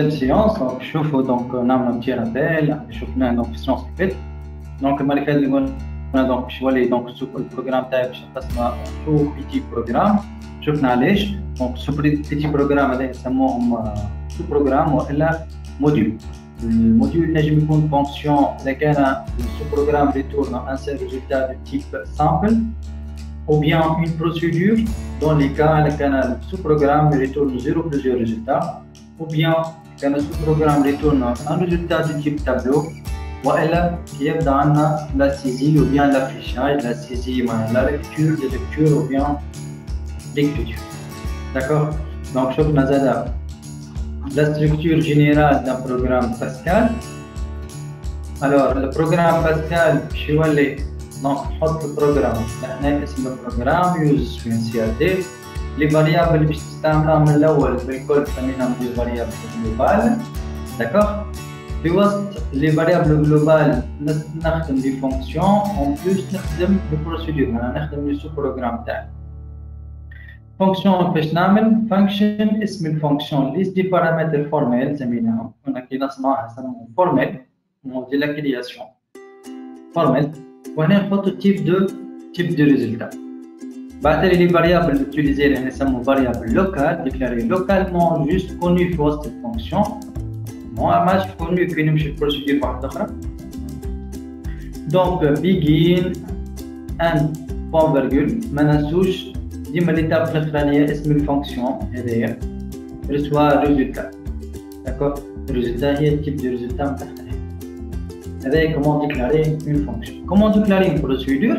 Donc, euh, deuxième séance, donc, je chauffe, donc, on a un petit rappel, je chauffe donc, séance faite. Donc, malgré le donc, je vois les, donc, sous le programme type, je passe ma tout petit programme. Je fais علاش donc ce petit programme هذا يسموهم sous programme والا module. الموديول نجم يكون فونكسيون اذا كان sous programme retourne un seul résultat de type simple ou bien une procédure dans les cas où le sous-programme retourne zéro plusieurs résultats, ou bien quand le sous-programme retourne un résultat de type tableau, ou alors qui est dans la saisie ou bien l'affichage, la saisie, la lecture, la lecture ou bien l'écriture. D'accord Donc, je vous la structure générale d'un programme Pascal. Alors, le programme Pascal, je vais donc نحط البروجرام هنا اسم البروجرام يوز سبيسياليتي لي فاريابل اللي باش تستعملها من الاول بالكل سميناهم دي فاريابل جلوبال داكوغ في وسط لي فاريابل جلوبال نخدم دي فونكسيون اون بلوس نخدم البروسيدور معناها نخدم لي سو بروجرام تاعي فونكسيون باش نعمل فانكشن اسم الفونكسيون ليست دي بارامتر فورميل سميناهم هنا كي نصنعها نسموهم فورميل مود دي لا كرياسيون فورميل وهنا نحط type de type de résultat Batterie les variables utilisées récemment variables locales déclarées localement juste connues pour cette fonction. Moi, match connu que nous une procédure par Donc, begin and point virgule, maintenant souche, dis-moi l'étape préférée, est-ce que fonction, et derrière, reçoit résultat. D'accord? Résultat, est y type de résultat préféré. Avec comment déclarer une fonction? Comment déclarer une procédure?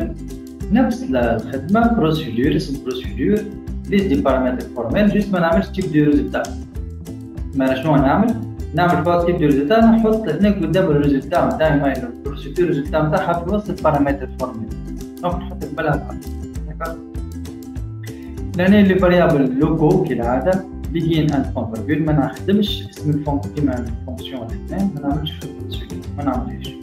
نفس الخدمة بروسيدور اسم بروسيدور ليست دي بارامتر فورمال جوست ما نعملش تيب دي ريزلتا ما شنو نعمل؟ نعمل فقط تيب دي ريزلتا نحط هنا قدام الريزلتا نتاعي ماي البروسيدور ريزلتا نتاعها في وسط البارامتر فورمال دونك نحط البلد لهنا لي فاريابل لوكو كالعادة بيجين اند فون ما نخدمش اسم الفونكسيون كيما الفونكسيون هنا ما نعملش في ما نعملهاش.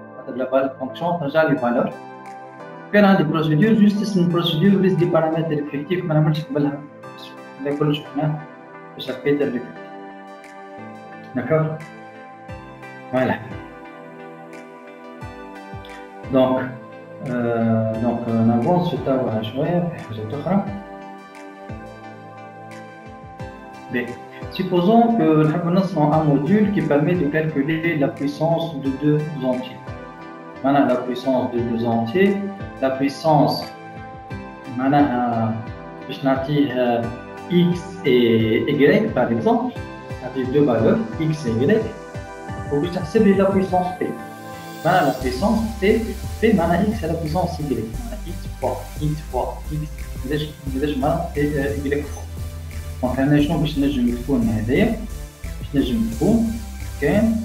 خاطر لا فونكسيون ترجع لي فالور كان عندي بروسيدور جوست اسم البروسيدور ليست دي بارامتر افكتيف ما نعملش قبلها هذا كله شفناه في شابيتر اللي فات داكور فوالا دونك دونك نافونس توا شويه في حاجات اخرى Bien. Supposons que nous avons un module qui permet de calculer la puissance de deux entiers. Maintenant, la puissance de deux entiers, la puissance, maintenant, x et y par exemple, avec deux valeurs, x et y, pour que la puissance p. Maintenant, la puissance p, p, maintenant x c'est la puissance y. x fois, x fois, x, y fois. دونك انا شنو باش نجم تكون هذايا باش نجم تكون كان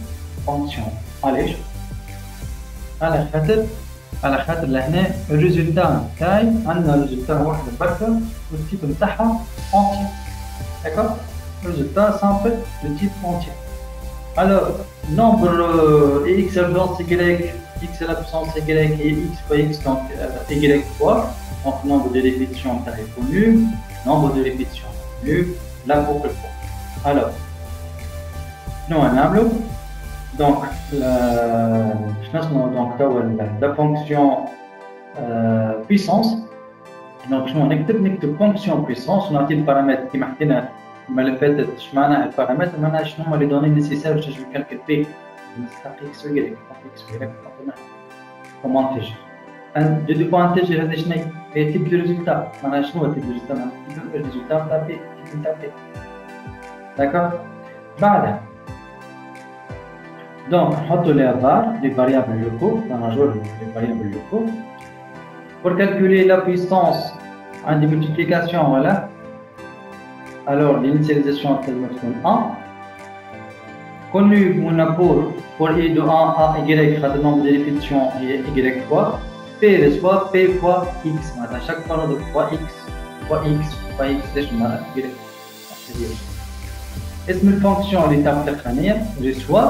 فونكسيون علاش على خاطر على خاطر لهنا الريزولتا تاعي عندنا ريزولتا واحده بركه والتيب نتاعها اونتي داكور ريزولتا سامبل دو تيب اونتي Alors, nombre euh, x puissance y, x à la puissance y et x fois x, donc euh, y fois, donc nombre de répétitions est connu, nombre de répétitions la boucle for. Alors, nous on donc la, donc la, fonction euh, puissance. Donc, nous on de fonction puissance, on a des paramètres qui m'ont ما اللي فاتت ايش معنى البارامتر معناها شنو هما لي دوني نيسيسير باش نجم نكالكولي نستحق اكس واي اكس واي كومون تيجي ان دو دو انتيجر هذا شنو هي تيب دو ريزولتا معناها شنو هو تيب دو ريزولتا معناها تيب دو ريزولتا نتاع بي تيب نتاع بي داكور بعدها دونك نحطو لي var لي فاريابل لوكو نرجعو لي فاريابل لوكو pour calculer la puissance عندي multiplication voilà alors l'initialisation تلزم تكون 1 connu pour, pour i de 1 à y, le nombre de répétitions est y fois, p reçoit p fois x. À chaque fois, de fois x, fois x, fois x, c'est y. اسم الفونكسيون اللي تاع التقنيه reçoit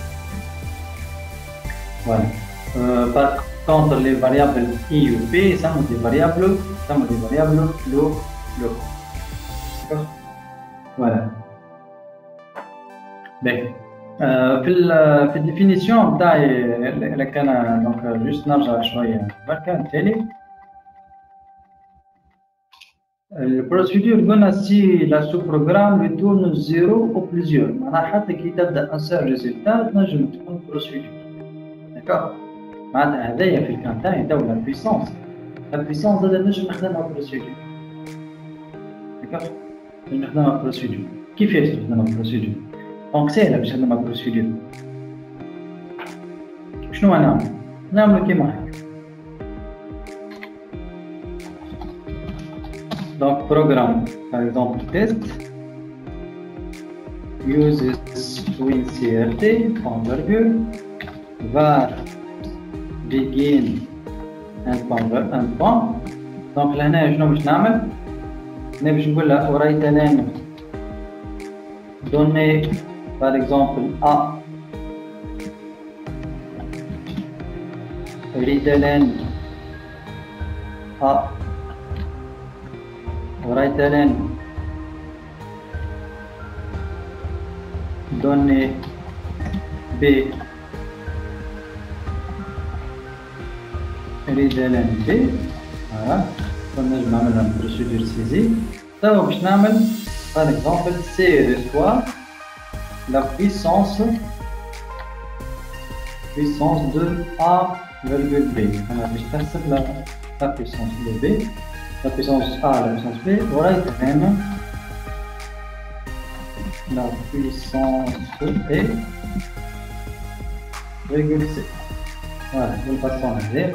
Voilà. Euh, par contre, les variables i ou p sont des variables, sont des variables lo, lo. D'accord Voilà. Bien. في في الديفينيسيون تاعي اللي كان دونك جوست نرجع شويه بركه التالي البروسيدور قلنا سي لا سو بروغرام يتورن زيرو او بليزيور معناها حتى كي تبدا ان سير ريزلتا تنجم تكون بروسيدور داكور معناتها هذايا في الكان تاعي تو لا بويسونس لا بويسونس زاد نجم نخدمها بروسيدور داكور نجم نخدمها بروسيدور كيفاش نخدمها بروسيدور دونك سهله باش نخدمها بروسيدور شنو نعمل؟ نعمل كيما هكا. Donc, programme, par exemple, test. Uses WinCRT, point virgule, var begin and bomb and bomb دونك لهنا شنو باش نعمل هنا باش نقول لها اريتناني دوني بار اكزومبل ا أريد لين ا أريد لين دوني ب لنا donner B أريد لنا B voilà فنجم نعملها بروسيدور سيزي توا باش نعمل par exemple C reçoit la puissance puissance de A virgule B أنا باش تحسب la, la puissance de B la puissance A la puissance B ورايت même la puissance E virgule C voilà de façon هذه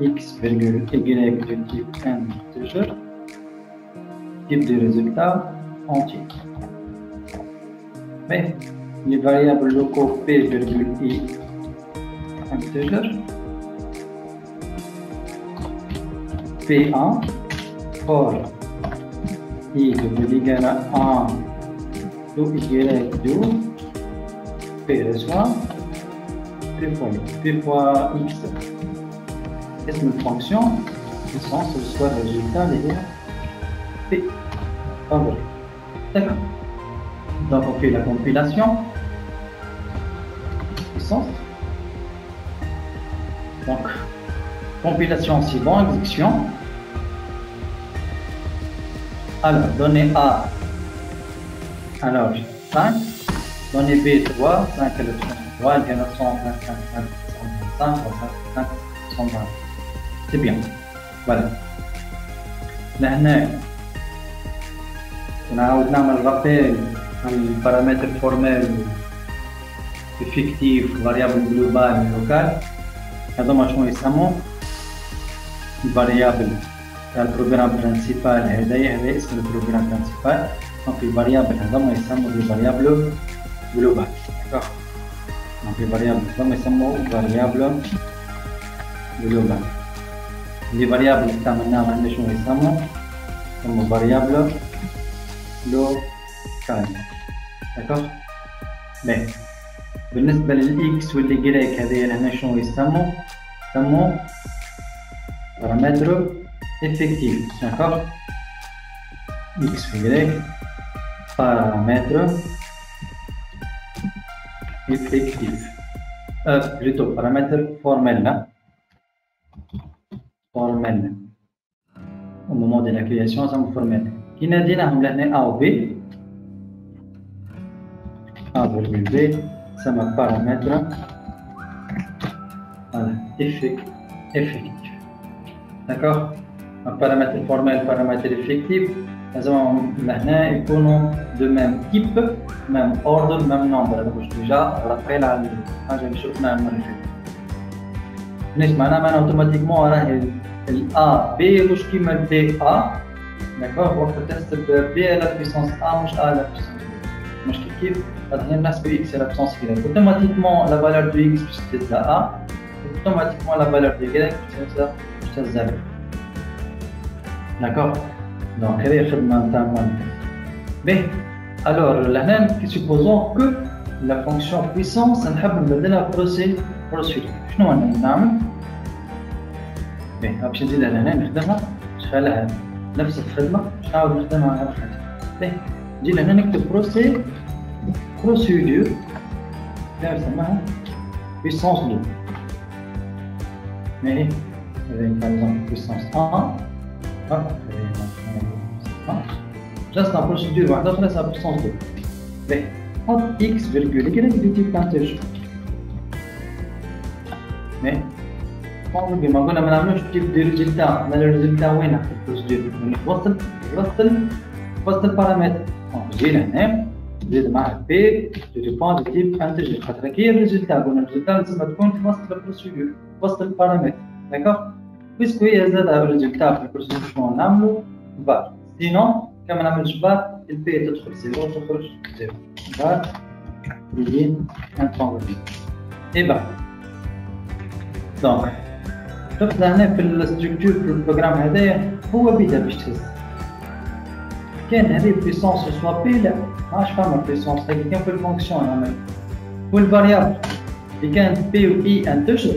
x y du type integer type de résultat entier. Mais les variables locaux p i integer p1 for i devient égal à 1 do y do p reçoit p fois x est une fonction puissance soit résultat de P. Ah, D'accord. Donc on fait la compilation. Puissance. Donc, compilation si bon. Alors, donnée A, alors 5, donnée B 3, 5 3, C'est bien. Voilà. لهنا نعاود نعمل رابيل البارامتر فورمال افكتيف فاريابل جلوبال لوكال هذوما شنو يسموا الفاريابل. تاع البروغرام برانسيبال هذايا هذا اسم البروغرام برانسيبال دونك الفاريابل هذوما يسموا لي فاريابل جلوبال دونك الفاريابل هذوما يسموا فاريابل جلوبال لي فاريابل استعملناها ما عندنا شنو يسموها ثم فاريابل لو كان داكوغ باهي بالنسبة للاكس والايكغيك هذه لهنا شنو يسمو يسمو بارامتر افكتيف داكوغ إكس وايكغيك بارامتر افكتيف أه بلوتو بارامتر فورمال formel au moment de la création ça me formel qui n'a dit A ou B A virgule B ça me paramètre voilà, effectif d'accord un paramètre formel paramètre effectif لازم لهنا يكونوا دو ميم تيب ميم اوردر ميم نومبر هذا واش ديجا رافعين على الحاجه اللي شفناها المره اللي فاتت ليش معناها معناها اوتوماتيكمون راهي الا بي واش كيما بي ا داكوغ وقت تحسب بي على بيسونس ا مش ا على بيسونس مش كيف كيف هنا نحسب اكس على بيسونس كي اوتوماتيكمون لا فالور دو اكس باش تهز ا اوتوماتيكمون لا فالور دو كي باش تهز زيرو داكوغ Donc, elle est fondamentalement. Mais, alors, là, supposons que la fonction puissance, on a la procédure. شنو انا نعمل؟ باهي باش نزيد على هنا نخدمها نشفالها نفس الخدمة نحاول نخدمها على الخاتم باهي نجي لهنا نكتب بروسي بروسيدور دار سماها بيسونس دو باهي هذا باغ بيسونس 1 جاست لا بروسيدور واحدة أخرى سا بيسونس دو باهي هوب إكس فيرجول يكرا دو تيب بانتاج باهي طبعا كما قلنا ما نعملوش تيب دي ريزلتا ما الريزلتا وين في البروسيدور وصل وصل وصل البارامتر جينا هنا زيد معاه بي دو ديبون دو تيب انتجر خاطر كي الريزلتا قلنا الريزلتا لازم تكون في وسط البروسيدور وسط البارامتر داكوغ بيسكو هي زاد الريزلتا في البروسيدور شنو نعملو بار سينون كما نعمل جبار البي تدخل زيرو تخرج زيرو بار يجين ان ترانزيت اي دونك شفت هنا في الستركتور في البروجرام هذايا هو بدا باش تهز. كان هذه بيسونس سوا بي لا ما عادش فما بيسونس هذه كان في الفونكسيون نعمل والفاريابل اللي كانت بي و اي انتجر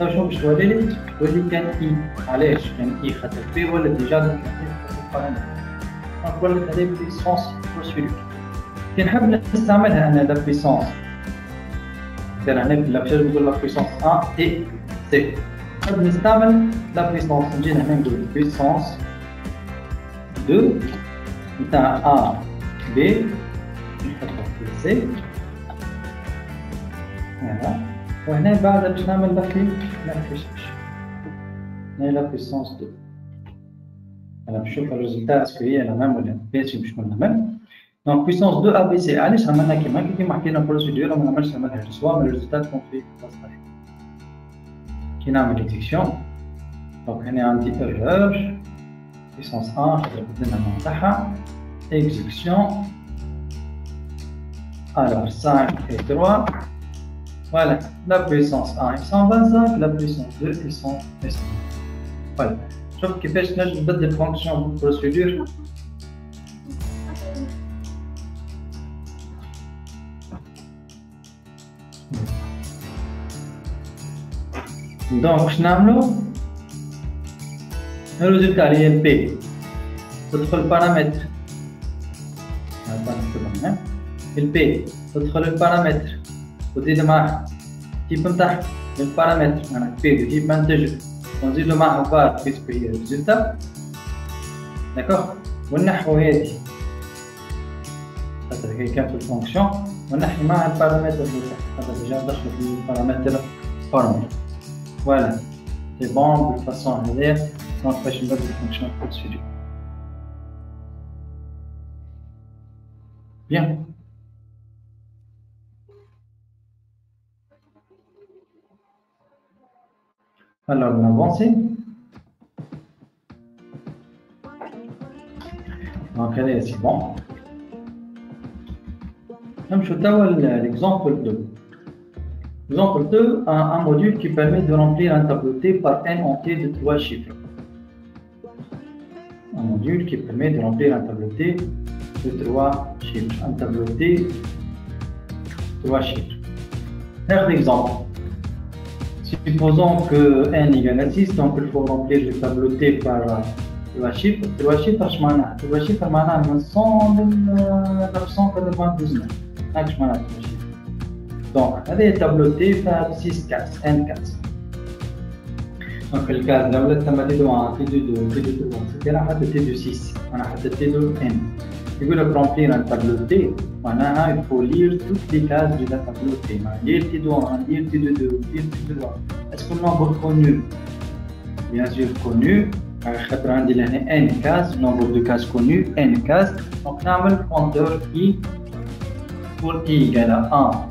تو شنو باش تولي لي؟ تولي كان اي علاش؟ كان اي خاطر بي ولا ديجا نقول لك هذه بيسونس بروسيدور كي نحب نستعملها أنا لا بيسونس كان هنا في لابشاج نقول لا بيسونس 1 اي سي نحب نستعمل لا بيسونس نجي هنا نقول بيسونس 2 نتاع ا بي نحطها في سي هنا وهنا بعد باش نعمل لا في لا في هنا لا بيسونس 2 انا بنشوف الريزلتا اسكو هي لا ميم ولا بيان سي مش لا ميم دونك بيسونس 2 ا بي سي علاش عملنا كيما كيما حكينا بروسيدور ما نعملش نعملها سوا من الريزلتا تكون في بلاصه كي نعمل اكزيكسيون دونك هنا عندي ايرور بيسونس 1 خاطر بدلنا النوع تاعها اكزيكسيون alors 5 et 3 voilà la puissance 1 est 125 la puissance 2 est 100 voilà شوف كيفاش نجم نبدل فونكسيون بالبروسيدور دونك واش نعملو الريزلتا اللي هي بي تدخل البارامتر البي تدخل البارامتر وتزيد معاه تيب نتاعها البارامتر معناها بي تيب انتجر ونزيد له معها بار بيسكو هي الريزلتا داكوغ ونحو هذه خاطر هي كانت الفونكسيون ونحي معها البارامتر اللي تحت خاطر ديجا دخلوا في البارامتر فورمول فوالا سي بون بالفاسون هذيا دونك باش نبدل الفونكسيون بروسيدور بيان Alors, on avance. Donc, allez, c'est bon. Je l'exemple 2. L'exemple 2 a un module qui permet de remplir un tableau T par n entier de trois chiffres. Un module qui permet de remplir un tableau T de trois chiffres. Un tableau T, trois chiffres. Un exemple. Supposons que n égale à 6, donc il faut remplir le tableau T par trois chiffres. Trois chiffres, je m'en ai. Trois chiffres, je m'en ai 999. Je m'en ai trois chiffres. Donc, هذا tableau T fait 6 cases, n cases. Donc, le cas de la T2 1, T2 2, T2 3, etc. On a T2 6, on a T2 n. Il veut remplir un tableau T, il faut lire toutes les cases du tableau T. Lire T2 1, lire T2 2, lire T2 3. Est-ce que le nombre connu Bien sûr connu. خاطر عندي لهنا n cases, nombre de cases connues, n cases. Donc نعمل compteur i pour i égale à 1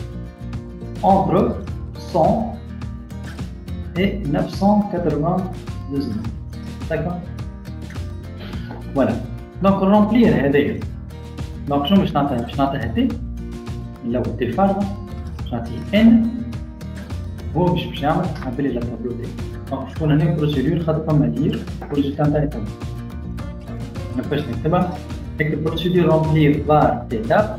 entre 100 et 999. D'accord Voilà. Donc remplir هذايا. Donc شنو باش نعطي باش نعطي هذه لو تي فرض باش نعطي n هو باش باش يعمل عبالي لا تابلو دي دونك شكون هنا بروسيدور خاطر فما دير الريزلتا نتاعي تما ما باش نكتبها نكتب بروسيدور رومبلير فار تيتاب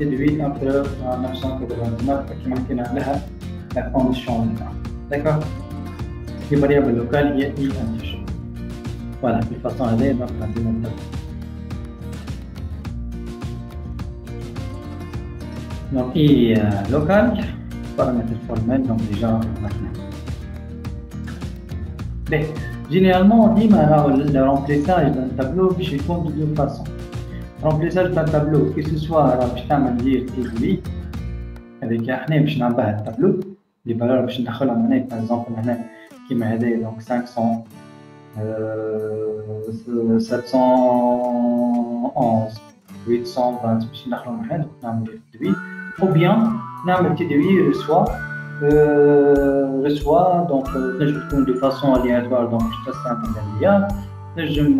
T2i inférieur à 999 qui manque là la condition D'accord Les variables locales, il y a i integer. Voilà, de façon à aller dans la démonstration. Donc, i euh, local, paramètre formel, donc déjà maintenant. Mais généralement, on dit que le remplissage d'un tableau je compte de deux façons Remplissage d'un tableau, que ce soit je تعمل dire TDI avec احنا باش نعبى التابلو les valeurs باش ندخلها هنا par exemple هنا كيما هذايا donc 500 711 820 باش ندخلهم هنا نعمل TDI ou bien نعمل TDI reçoit euh, reçoit donc نجم تكون de façon aléatoire donc باش تستعمل الاليا نجم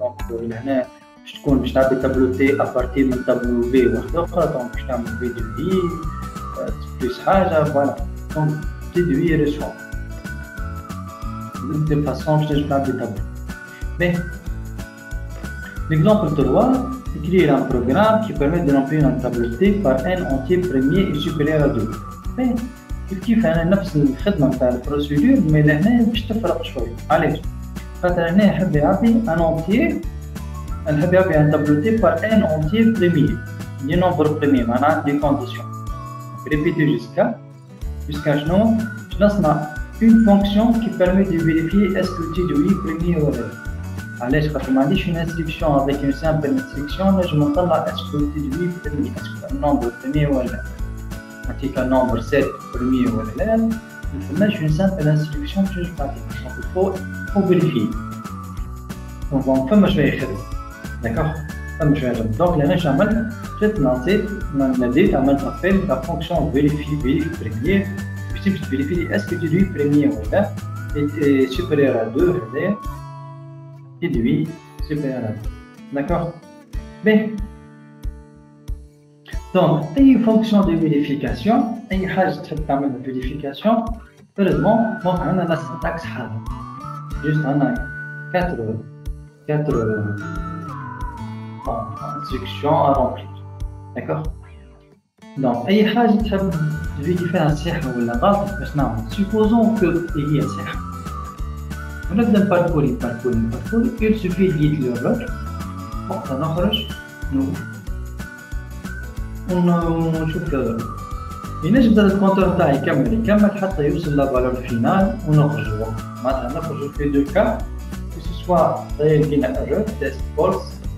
donc لهنا باش تكون باش تعبي تابلو تي ابارتير من تابلو بي واحده اخرى دونك باش تعمل في دو في بلوس حاجه فوالا دونك تي دو في ريسوا de façon باش تنجم تعبي تابلو Mais l'exemple 3 écrire un programme qui permet de remplir un tableau T par n entier premier et supérieur à 2. Mais كيف كيف انا نفس الخدمه نتاع البروسيدور مي لهنا باش تفرق شويه علاش؟ خاطر هنا يحب يعطي ان اونتيير نحب يعطي ان تابلوتي بار ان اونتيير بريمير دي نومبر بريمير معناها دي كونديسيون ريبيتي جوسكا جوسكا شنو؟ باش نصنع اون فونكسيون كي بيرمي دو فيريفي اسكو تي دو اي بريمير ولا لا علاش خاطر ما عنديش اون انستركسيون افيك اون سامبل انستركسيون نجم نطلع اسكو تي دو اي بريمير اسكو النومبر بريمير ولا لا نعطيك nombre 7 premier ولا لا ما فماش اون سامبل انستركسيون باش نجم نعطيك دونك الفو فو فيريفي دونك فما شويه خدمه D'accord. Comme tu as donc la nage amène, je vais te lancer dans la dé, tu amènes appel la fonction vérifie, vérifie premier. Puis Tu peux est-ce que tu lui premier ou là hein? est supérieur à 2, et de 8 supérieur à 2. D'accord? Mais donc, il y a une fonction de vérification, il y a une vérification, heureusement, on a la syntaxe Juste on a 4 Hein. instruction à remplir. D'accord? Donc, il y a une ou. Maintenant, supposons qu'il y a un cercle. On a parcourir, parcourir, parcourir. Il suffit Nous. On euh, a. Il y le cas, la valeur finale. On en rejoint. Maintenant, on deux cas. Que ce soit réel, test.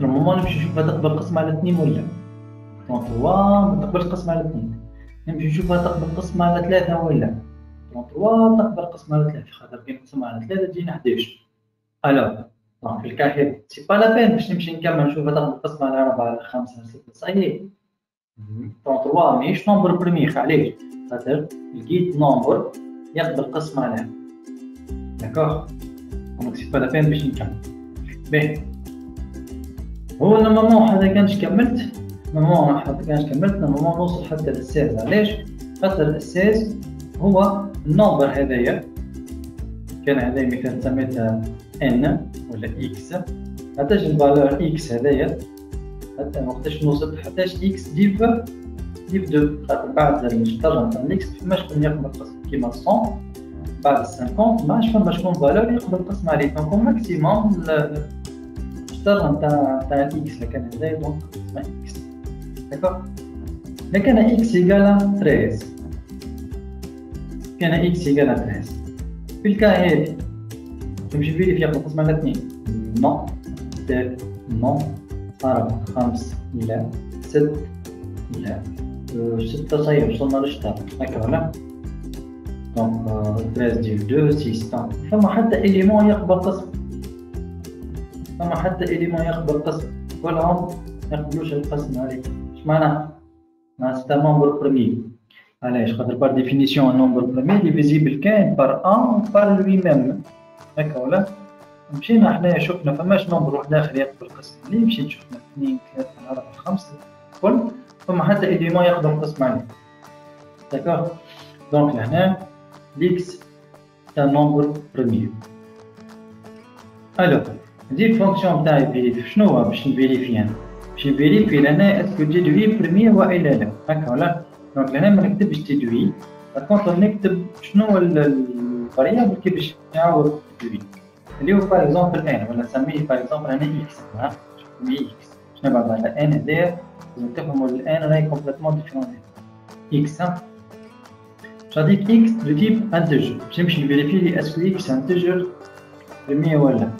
نورمالمون نمشي نشوف تقبل قسم على اثنين ولا 33 ما تقبلش قسم على اثنين نمشي نشوفها تقبل قسم على ثلاثة ولا 33 تقبل قسم على ثلاثة خاطر كي نقسم على ثلاثة تجينا 11 ألو دونك في الكاهل سي با لا بين باش نمشي نكمل نشوفها تقبل قسم على أربعة على خمسة على ستة صحيح 33 ماهيش نومبر بريمير علاش خاطر لقيت نومبر يقبل قسم عليها داكوغ دونك سي با لا بين باش نكمل باهي هو نورمالمون حتى كانش كملت نورمالمون حتى كانش كملت نورمالمون نوصل حتى للسيز علاش خاطر السيز هو النومبر هذايا. كان هذايا مثال سميتها إن ولا إكس. حتى الفالور إكس هذايا. حتى وقتاش نوصل حتى إكس ديف ديف دو. خاطر بعد الشطر نتاع الإكس فما شكون يقبل قسم كيما 100 بعد 50 ما فما شكون فالور يقبل قسم عليه. دونك ماكسيموم الشطر نتاع نتاع الاكس اللي كان هذايا دونك اسمها إكس. داكوغ لكن إكس يقال 13 كان إكس يقال 13 في الكا هذا. تمشي فيريفي يقبل قسم على 2 نو. نو. أربعة خمس. إلى ست. إلى ستة. صحيح. وصلنا لشطر هكا ولا؟ دونك تريز ديال دو سيستان فما حتى إليمون يقبل قسم. فما حتى إليمون يقبل قسم كلهم يقبلوش القسم عليك اش معناها؟ معناها سي نومبر بروميي علاش؟ خاطر بار ديفينيسيون نومبر بروميي ديفيزيبل كاين بار ان بار لوي ميم هكا ولا؟ مشينا حنايا شفنا فماش نومبر واحد آخر يقبل القسم عليه مشيت؟ شفنا اثنين ثلاثة أربعة خمسة كل. فما حتى إليمون يقدر القسم عليه. داكوغ دونك لهنا ليكس تاع نومبر بروميير ألو نزيد فونكسيون تاعي فيريفي شنو هو باش نفيريفي أنا باش نفيريفي لهنا اسكو تدوي بروميير والا لا هكا ولا دونك لهنا ما نكتبش تدوي كونتر نكتب شنو هو الفاريابل كي باش يعاود تدوي اللي هو باغ اكزومبل ان ولا نسميه باغ اكزومبل أنا إكس نسميه إكس شنو بعد على ان هذايا لازم تفهموا الان راهي كومبليتمون ديفيرون إكس غاديك إكس دو تيب انتجر باش نمشي نفيريفي لي اسكو إكس انتجر بريمية ولا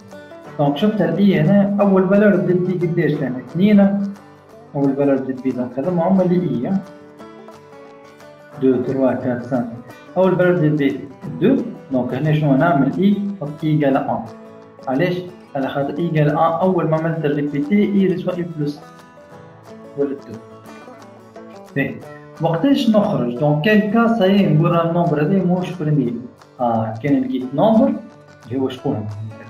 دونك شفت الاي هنا أول فالور بدات بي قداش لهنا اثنين أول فالور بدات بي دونك هذوما هما اللي اي 2 3 4 5 أول فالور بدات بي 2 دونك هنا شنو؟ نعمل إي نحط إي ايكال 1 علاش؟ على خاطر إي ايكال 1 أول ما عملت ريبيتي إي ريسوا اي بلس. ولا 2 وقتاش نخرج؟ دونك كان كا ساي نقول النومبر هذا موش بريمير آه كان لقيت نومبر اللي هو شكون؟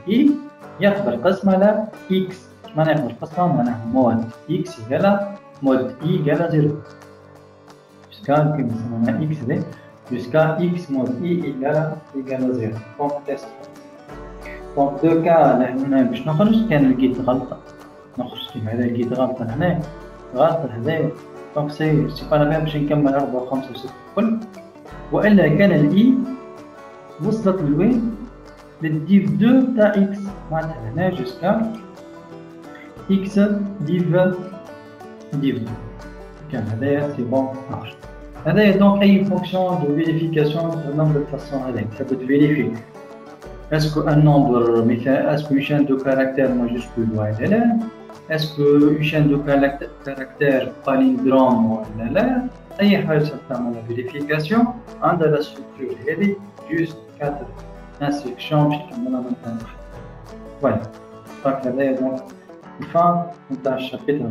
إي. يقبل قسم على إكس معناها يقبل قسم معناها مود إكس يقال مود اي يقال زيرو. جسكا كيما سمعنا إكس هذا jusqu'à x moins i égale, égale à 0. Donc, test. Donc, deux cas, هنا باش نخرج كان لقيت غلطة. نخرج كيما هذا لقيت غلطة هنا؟ غلطة هذايا دونك سي سي با لا باش نكمل أربعة وخمسة وستة. الكل وإلا كان الإي وصلت لوين؟ للديف دو تاع إكس معناتها هنا جوسكا إكس ديف ديف دو كان هذايا سي بون نخرج هذا donc une fonction de vérification de nombre de façon avec ça peut vérifier est-ce qu'un nombre est-ce qu'une chaîne de caractères majuscule ou là est-ce qu'une chaîne de caractères palindrome ou là اي حاجه تعمل vérification عندها la structure هذه juste 4 instructions باش نكملها من تحت voilà donc هذايا donc الفان نتاع الشابتر